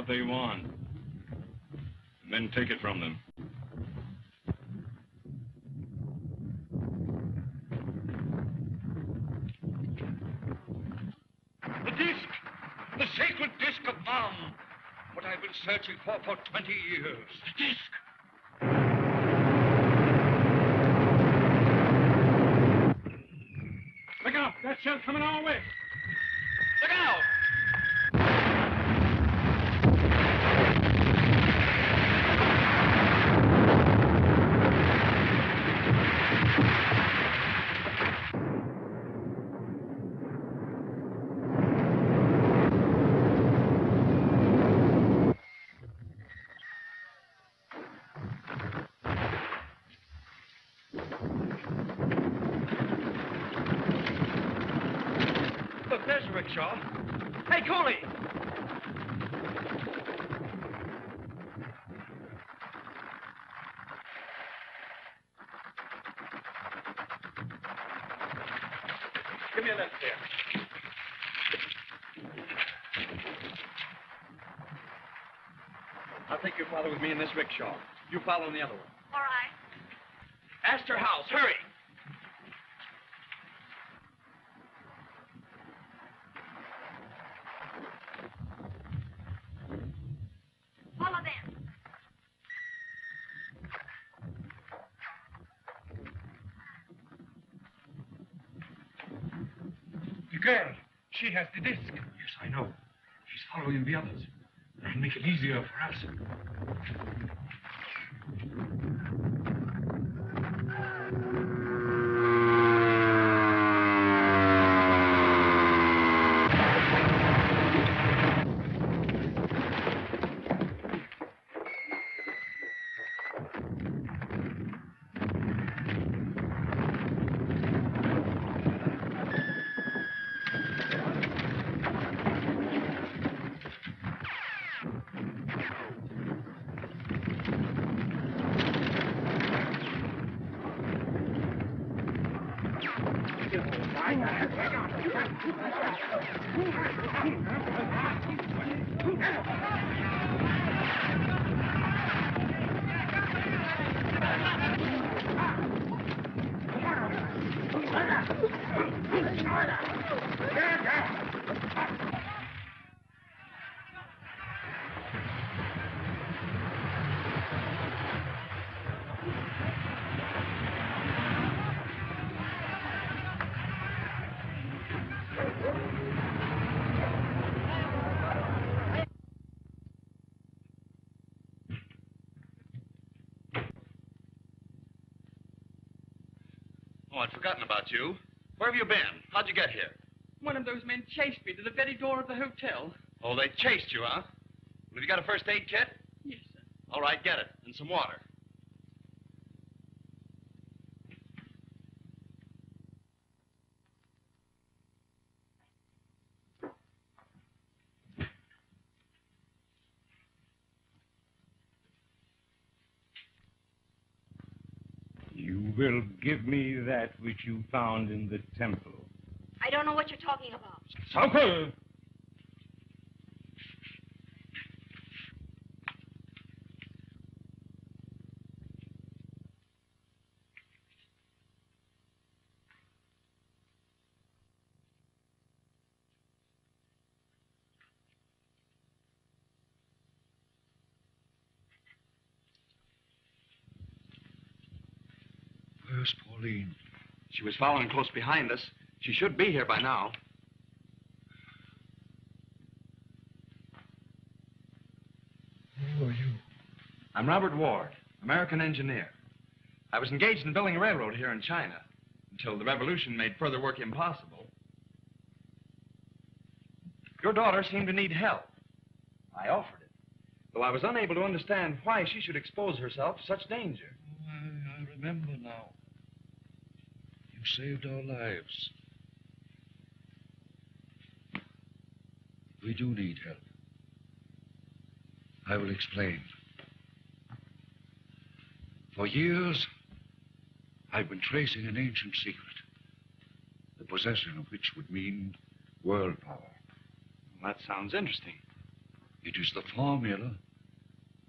what they want. And then take it from them. The disc! The sacred disc of Mom! What I've been searching for for 20 years. The disc! Look out! That shell's coming our way! Look out! Look, there's a rickshaw. Hey, Cooley! Give me a lift here. I'll take your father with me in this rickshaw. You follow in the other one. All right. Astor House, hurry! Follow them. The girl, has the disc. Yes, I know. She's following the others. That'll make it easier for us. Come on. Oh, I'd forgotten about you. Where have you been? How'd you get here? One of those men chased me to the very door of the hotel. Oh, they chased you, huh? Well, have you got a first aid kit? Yes, sir. All right, get it. And some water. You will give me that which you found in the temple. I don't know what you're talking about. Sauker! Where's Pauline? She was following close behind us. She should be here by now. Who are you? I'm Robert Ward, American engineer. I was engaged in building a railroad here in China until the revolution made further work impossible. Your daughter seemed to need help. I offered it, though I was unable to understand why she should expose herself to such danger. Oh, I, I remember now. Saved our lives. We do need help. I will explain. For years, I've been tracing an ancient secret, the possession of which would mean world power. That sounds interesting. It is the formula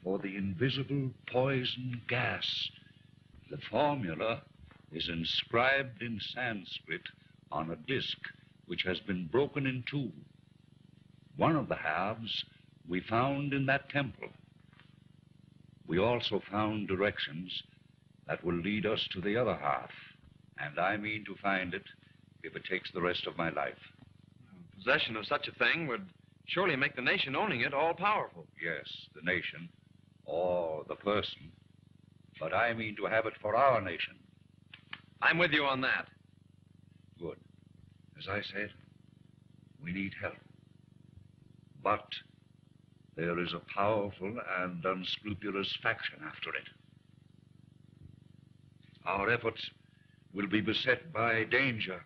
for the invisible poison gas. The formula is inscribed in Sanskrit on a disc which has been broken in two. One of the halves we found in that temple. We also found directions that will lead us to the other half, and I mean to find it if it takes the rest of my life. Possession of such a thing would surely make the nation owning it all powerful. Yes, the nation, or the person. But I mean to have it for our nation. I'm with you on that. Good. As I said, we need help. But there is a powerful and unscrupulous faction after it. Our efforts will be beset by danger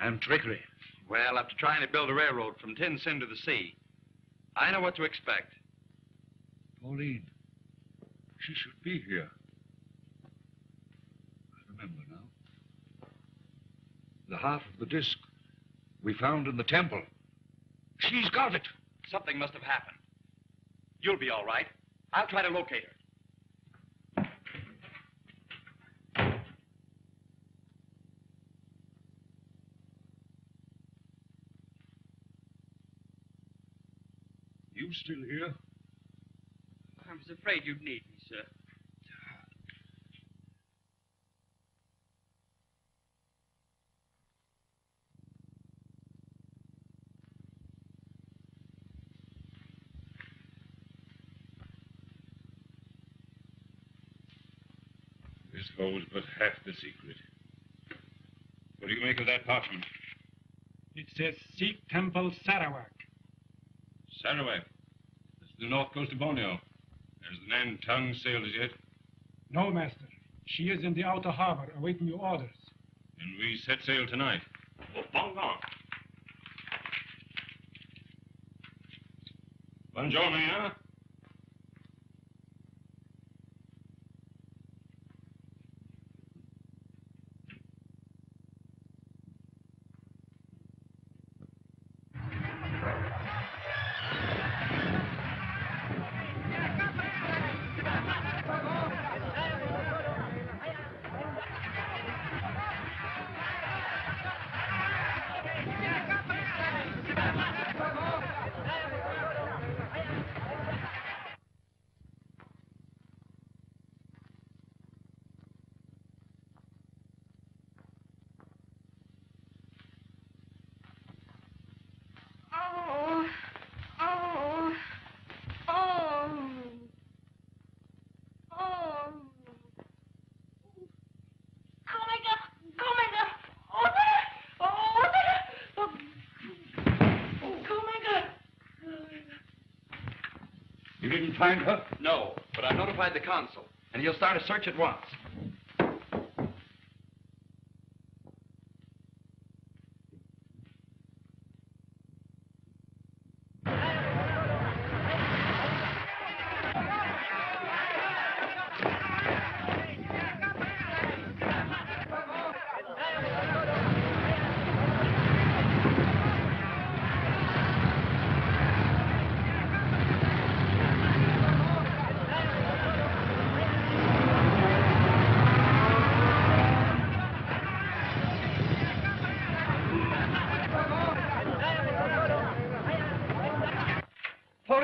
and trickery. Well, after trying to build a railroad from Tientsin to the sea, I know what to expect. Pauline, she should be here. I remember now. The half of the disc we found in the temple. She's got it. Something must have happened. You'll be all right. I'll try to locate her. You still here? I was afraid you'd need me, sir. This holds but half the secret. What do you make of that parchment? It says Sikh Temple Sarawak. Sarawak. That's the north coast of Borneo. Has the Nantong sailed as yet? No, Master. She is in the outer harbor awaiting your orders. And we set sail tonight. Oh, bong bong. Buongiorno, huh? Find her? No, but I've notified the consul, and he'll start a search at once.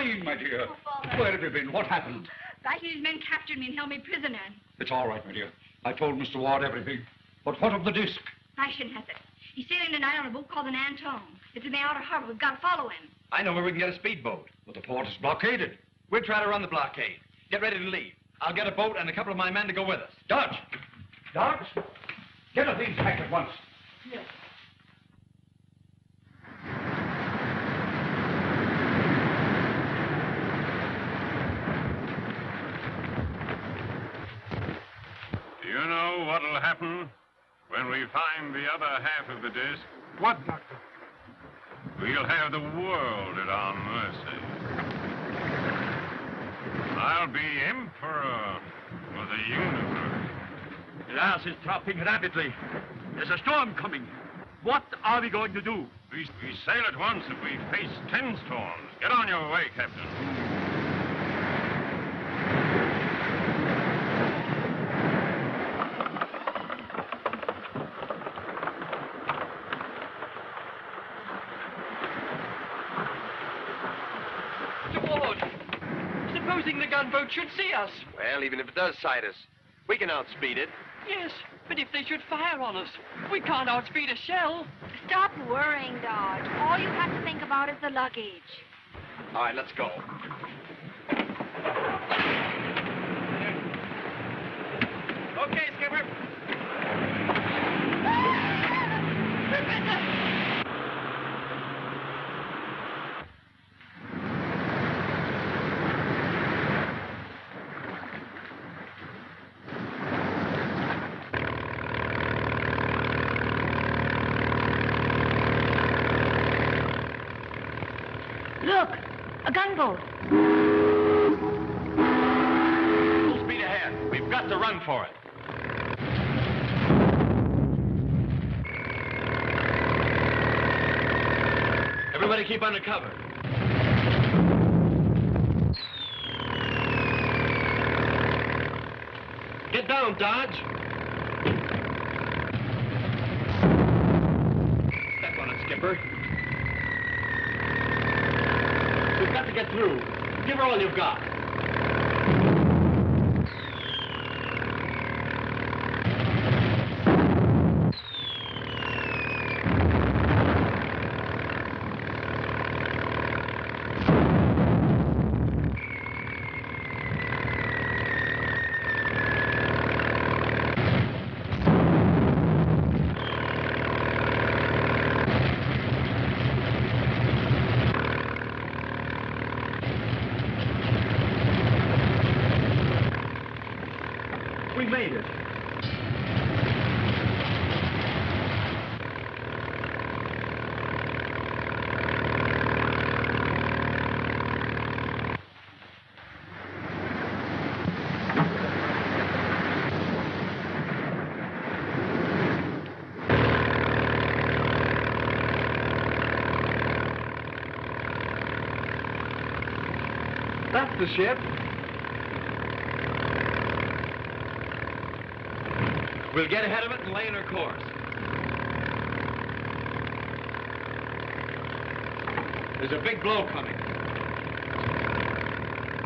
Pauline, my dear. Where have you been? What happened? Vash and his men captured me and held me prisoner. It's all right, my dear. I told Mr. Ward everything. But what of the disc? Bashan has it. He's sailing tonight on a boat called the Nanton. It's in the outer harbor. We've got to follow him. I know where we can get a speedboat. But the port is blockaded. We'll try to run the blockade. Get ready to leave. I'll get a boat and a couple of my men to go with us. Dodge! Dodge! Get us these back at once. Do you know what'll happen when we find the other half of the disc? What, Doctor? We'll have the world at our mercy. I'll be emperor of the universe. The ice is dropping rapidly. There's a storm coming. What are we going to do? We, we sail at once if we face ten storms. Get on your way, Captain. Mr. Ward, supposing the gunboat should see us? Well, even if it does sight us, we can outspeed it. Yes, but if they should fire on us, we can't outspeed a shell. Stop worrying, Dodge. All you have to think about is the luggage. All right, let's go. Okay, Skipper. A gunboat. Full speed ahead. We've got to run for it. Everybody keep under cover. Get down, Dodge. Step on it, Skipper. We've got to get through. Give her all you've got. We made it. That's the ship. We'll get ahead of it and lay in our course. There's a big blow coming.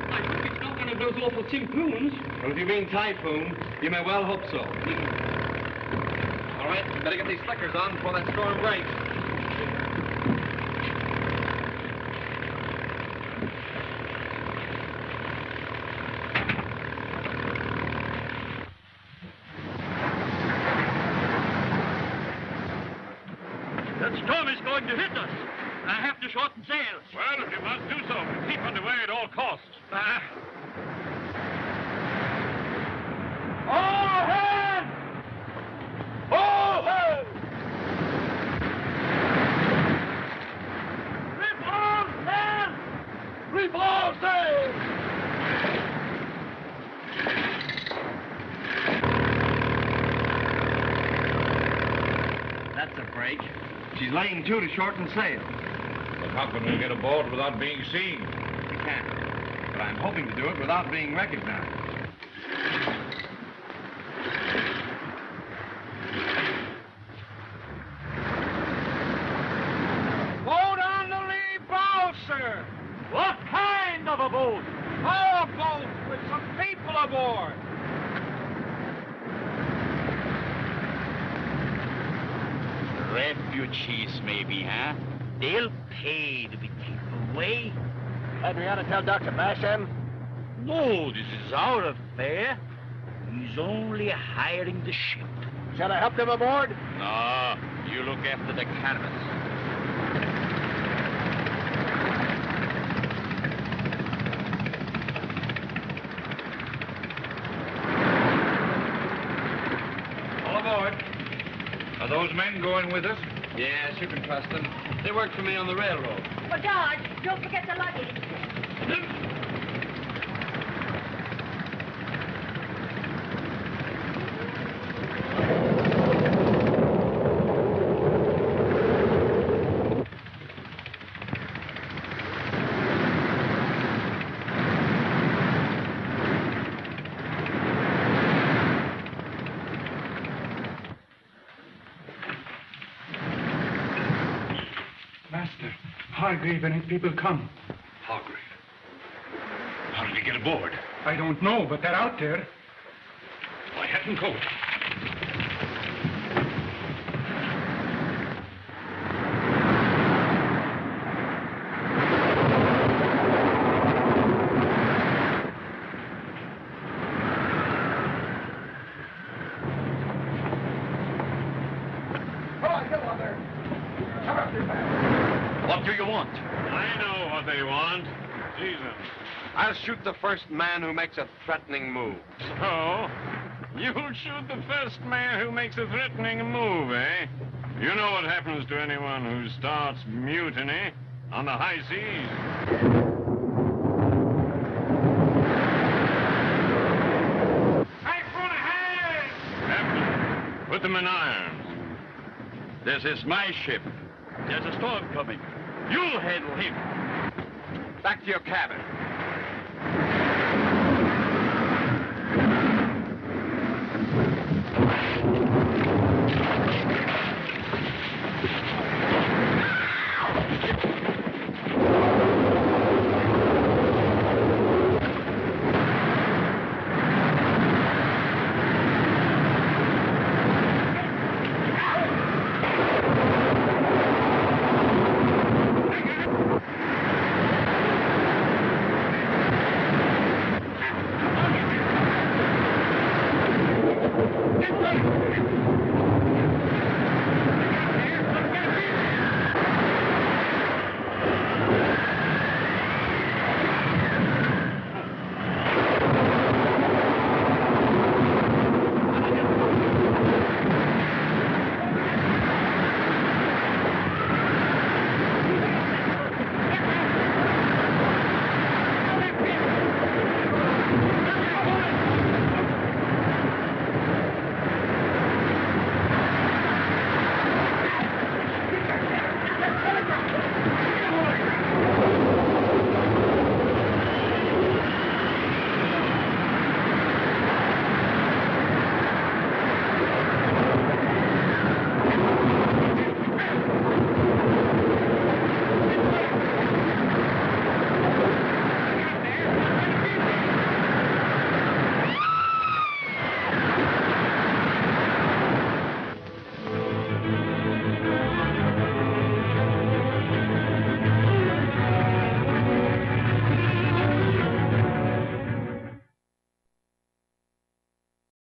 I hope it's not one of those awful typhoons. Well, if you mean typhoon, you may well hope so. Mm-hmm. All right, better get these slickers on before that storm breaks. That storm is going to hit us. I have to shorten sails. Well, if you must do so, Keep underway at all costs. All hands! All hands! Reef all hands! Reef all sails! That's a break. She's laying to to shorten sail. But how can we get aboard without being seen? We can't. But I'm hoping to do it without being recognized. Boat on the lee bow, sir. What kind of a boat? Our boat with some people aboard. Refugees, maybe, huh? They'll pay to be taken away. Had we ought to tell Dr. Bashan? No, this is our affair. He's only hiring the ship. Shall I help them aboard? No, you look after the canvas. All aboard. Are those men going with us? Yes, you can trust them. They worked for me on the railroad. Well, George, don't forget the luggage. Master, Hargrave and his people come. Hargrave. How did he get aboard? I don't know, but they're out there. My hat and coat. What do you want? I know what they want. Jesus. I'll shoot the first man who makes a threatening move. So, you'll shoot the first man who makes a threatening move, eh? You know what happens to anyone who starts mutiny on the high seas. Typhoon ahead! Captain, put them in irons. This is my ship. There's a storm coming. You'll handle him. Back to your cabin.